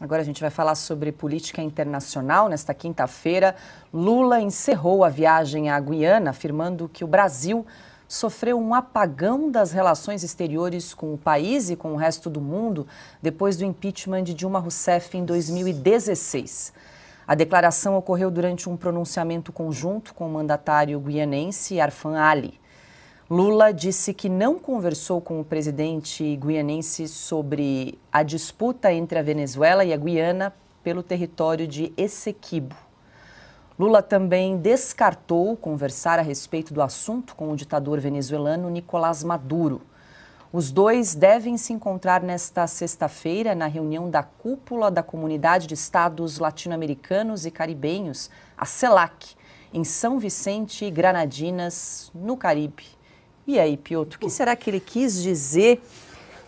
Agora a gente vai falar sobre política internacional. Nesta quinta-feira, Lula encerrou a viagem à Guiana, afirmando que o Brasil sofreu um apagão das relações exteriores com o país e com o resto do mundo depois do impeachment de Dilma Rousseff em 2016. A declaração ocorreu durante um pronunciamento conjunto com o mandatário guianense Arfan Ali. Lula disse que não conversou com o presidente guianense sobre a disputa entre a Venezuela e a Guiana pelo território de Essequibo. Lula também descartou conversar a respeito do assunto com o ditador venezuelano Nicolás Maduro. Os dois devem se encontrar nesta sexta-feira na reunião da cúpula da Comunidade de Estados Latino-Americanos e Caribenhos, a CELAC, em São Vicente e Granadinas, no Caribe. E aí, Piotr, o que será que ele quis dizer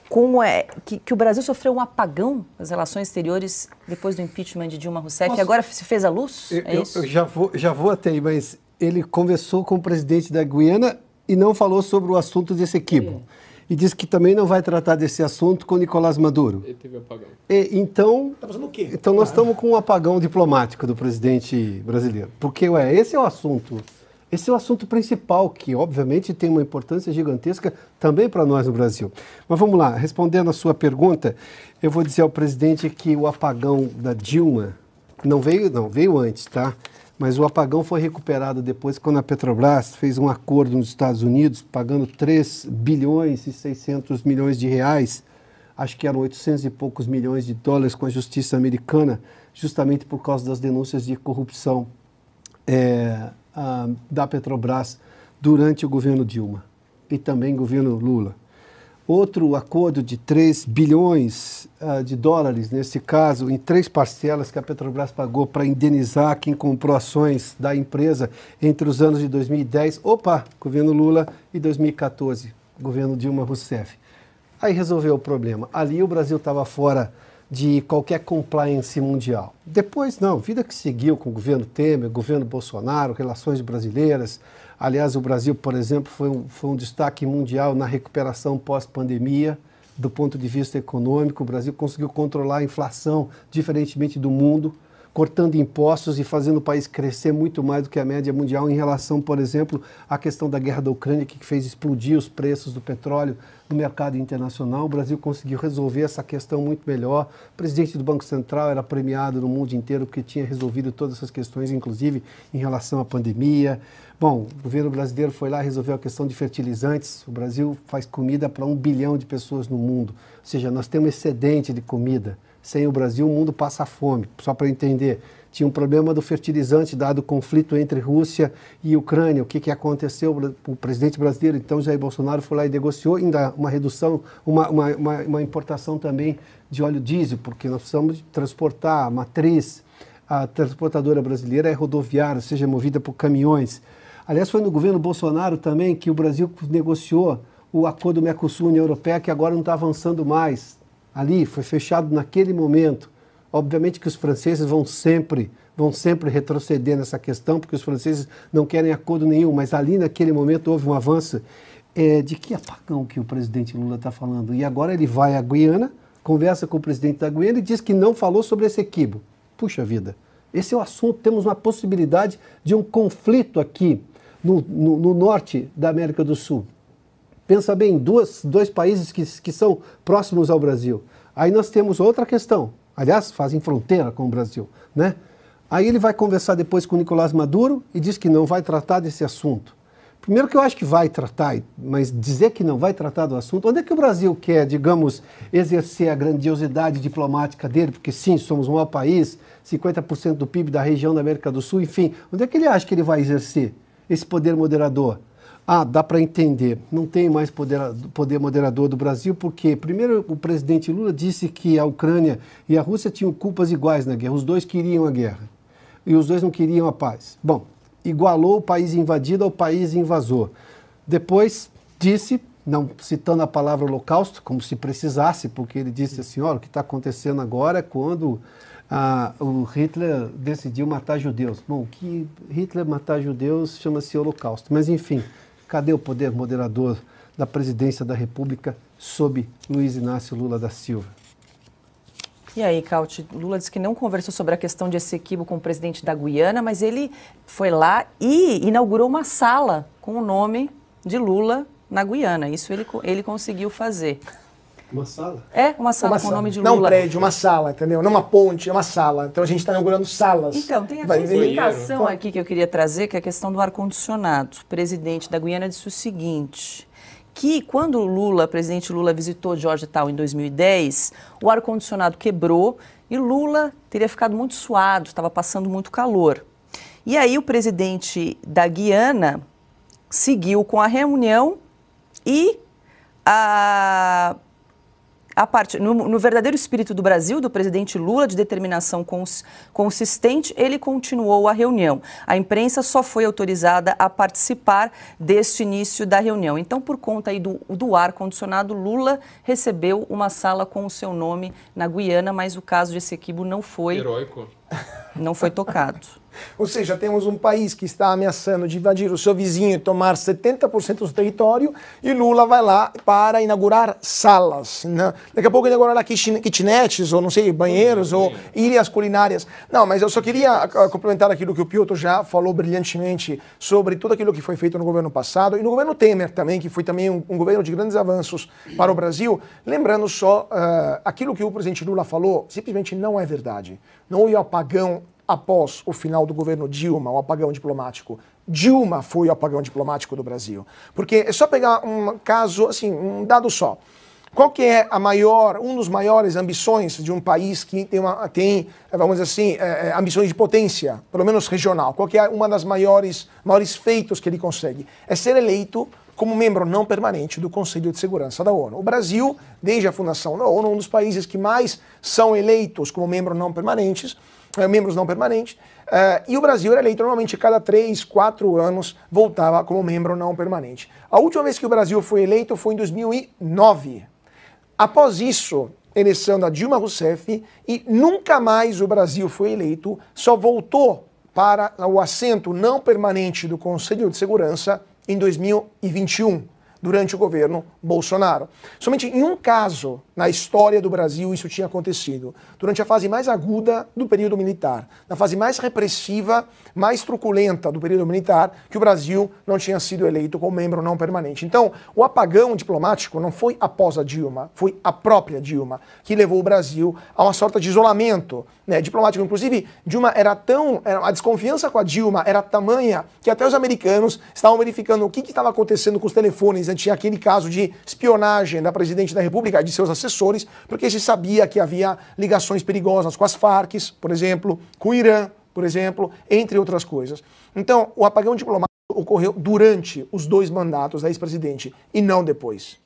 com é, que, que, o Brasil sofreu um apagão das relações exteriores depois do impeachment de Dilma Rousseff Nossa, e agora se fez a luz? Eu, é isso? eu já, vou, já vou até aí, mas ele conversou com o presidente da Guiana e não falou sobre o assunto desse equipo. E disse que também não vai tratar desse assunto com Nicolás Maduro. Ele teve apagão. E, então, tá fazendo o quê? Então nós ah. estamos com um apagão diplomático do presidente brasileiro. Porque, ué, esse é o assunto esse é o assunto principal, que obviamente tem uma importância gigantesca também para nós no Brasil. Mas vamos lá, respondendo a sua pergunta, eu vou dizer ao presidente que o apagão da Dilma não veio, não, veio antes, tá? Mas o apagão foi recuperado depois quando a Petrobras fez um acordo nos Estados Unidos pagando 3 bilhões e 600 milhões de reais, acho que eram 800 e poucos milhões de dólares com a justiça americana, justamente por causa das denúncias de corrupção. É, da Petrobras durante o governo Dilma e também governo Lula. Outro acordo de 3 bilhões uh, de dólares, nesse caso, em três parcelas que a Petrobras pagou para indenizar quem comprou ações da empresa entre os anos de 2010, opa, governo Lula, e 2014, governo Dilma Rousseff. Aí resolveu o problema. Ali o Brasil estava fora de qualquer compliance mundial. Depois, não, vida que seguiu com o governo Temer, governo Bolsonaro, relações brasileiras. Aliás, o Brasil, por exemplo, foi um, foi um destaque mundial na recuperação pós-pandemia. Do ponto de vista econômico, o Brasil conseguiu controlar a inflação, diferentemente do mundo cortando impostos e fazendo o país crescer muito mais do que a média mundial em relação, por exemplo, à questão da guerra da Ucrânia, que fez explodir os preços do petróleo no mercado internacional. O Brasil conseguiu resolver essa questão muito melhor. O presidente do Banco Central era premiado no mundo inteiro porque tinha resolvido todas essas questões, inclusive em relação à pandemia. Bom, o governo brasileiro foi lá e resolveu a questão de fertilizantes. O Brasil faz comida para um bilhão de pessoas no mundo. Ou seja, nós temos excedente de comida. Sem o Brasil, o mundo passa fome. Só para entender, tinha um problema do fertilizante dado o conflito entre Rússia e Ucrânia. O que, que aconteceu? O presidente brasileiro, então Jair Bolsonaro, foi lá e negociou ainda uma redução, uma, uma, uma, importação também de óleo diesel, porque nós precisamos transportar a matriz, a transportadora brasileira é rodoviária, seja movida por caminhões. Aliás, foi no governo Bolsonaro também que o Brasil negociou o acordo Mercosul-União Europeia, que agora não está avançando mais ali, foi fechado naquele momento. Obviamente que os franceses vão sempre, vão sempre retroceder nessa questão, porque os franceses não querem acordo nenhum, mas ali naquele momento houve um avanço. É, de que apagão que o presidente Lula está falando? E agora ele vai à Guiana, conversa com o presidente da Guiana e diz que não falou sobre esse equibo. Puxa vida, esse é o assunto. Temos uma possibilidade de um conflito aqui no, no, no norte da América do Sul. Pensa bem, duas, dois países que, que são próximos ao Brasil. Aí nós temos outra questão. Aliás, fazem fronteira com o Brasil, né? Aí ele vai conversar depois com Nicolás Maduro e diz que não vai tratar desse assunto. Primeiro que eu acho que vai tratar, mas dizer que não vai tratar do assunto, onde é que o Brasil quer, digamos, exercer a grandiosidade diplomática dele? Porque sim, somos um maior país, 50% do PIB da região da América do Sul, enfim. Onde é que ele acha que ele vai exercer esse poder moderador? Ah, dá para entender. Não tem mais poder, poder moderador do Brasil, porque, primeiro, o presidente Lula disse que a Ucrânia e a Rússia tinham culpas iguais na guerra. Os dois queriam a guerra. E os dois não queriam a paz. Bom, igualou o país invadido ao país invasor. Depois disse, não citando a palavra holocausto, como se precisasse, porque ele disse assim: olha, o que está acontecendo agora é quando ah, o Hitler decidiu matar judeus. Bom, que Hitler matar judeus chama-se holocausto. Mas, enfim. Cadê o poder moderador da presidência da República sob Luiz Inácio Lula da Silva? E aí, Cauti, Lula disse que não conversou sobre a questão de Essequibo com o presidente da Guiana, mas ele foi lá e inaugurou uma sala com o nome de Lula na Guiana. Isso ele, ele conseguiu fazer. Uma sala? É, uma sala uma com o nome de Lula. Não um prédio, uma sala, entendeu? Não uma ponte, é uma sala. Então a gente está inaugurando salas. Então, tem a explicação aqui que eu queria trazer, que é a questão do ar-condicionado. O presidente da Guiana disse o seguinte, que quando Lula, presidente Lula visitou Georgetown em 2010, o ar-condicionado quebrou e Lula teria ficado muito suado, estava passando muito calor. E aí o presidente da Guiana seguiu com a reunião e a a parte, no, no, verdadeiro espírito do Brasil, do presidente Lula, de determinação cons, consistente, ele continuou a reunião. A imprensa só foi autorizada a participar deste início da reunião. Então, por conta aí do, do ar-condicionado, Lula recebeu uma sala com o seu nome na Guiana, mas o caso de Essequibo não foi... Heróico. Não foi tocado. Ou seja, temos um país que está ameaçando de invadir o seu vizinho e tomar 70% do território, e Lula vai lá para inaugurar salas. Né? Daqui a pouco inaugurar kitnets, ou não sei, banheiros, ou ilhas culinárias. Não, mas eu só queria ah, complementar aquilo que o Piotr já falou brilhantemente sobre tudo aquilo que foi feito no governo passado, e no governo Temer também, que foi também um, um governo de grandes avanços para o Brasil. Lembrando só, uh, aquilo que o presidente Lula falou simplesmente não é verdade. Não houve apagão após o final do governo Dilma, o apagão diplomático. Dilma foi o apagão diplomático do Brasil. Porque é só pegar um caso, assim, um dado só. Qual que é a maior, um dos maiores ambições de um país que tem, uma, tem vamos dizer assim, é, é, ambições de potência, pelo menos regional? Qual que é uma das maiores, maiores feitos que ele consegue? É ser eleito como membro não permanente do Conselho de Segurança da ONU. O Brasil, desde a fundação da ONU, um dos países que mais são eleitos como membros não permanentes, é, membros não permanentes, é, e o Brasil era eleito normalmente cada três, quatro anos, voltava como membro não permanente. A última vez que o Brasil foi eleito foi em 2009. Após isso, eleição da Dilma Rousseff, e nunca mais o Brasil foi eleito, só voltou para o assento não permanente do Conselho de Segurança em 2021 durante o governo Bolsonaro. Somente em um caso na história do Brasil isso tinha acontecido, durante a fase mais aguda do período militar, na fase mais repressiva, mais truculenta do período militar, que o Brasil não tinha sido eleito como membro não permanente. Então, o apagão diplomático não foi após a Dilma, foi a própria Dilma que levou o Brasil a uma sorte de isolamento né, diplomático. Inclusive, Dilma era tão. a desconfiança com a Dilma era tamanha que até os americanos estavam verificando o que estava acontecendo com os telefones. Tinha aquele caso de espionagem da presidente da República, de seus assessores, porque se sabia que havia ligações perigosas com as Farc, por exemplo, com o Irã, por exemplo, entre outras coisas. Então, o apagão diplomático ocorreu durante os dois mandatos da ex-presidente e não depois.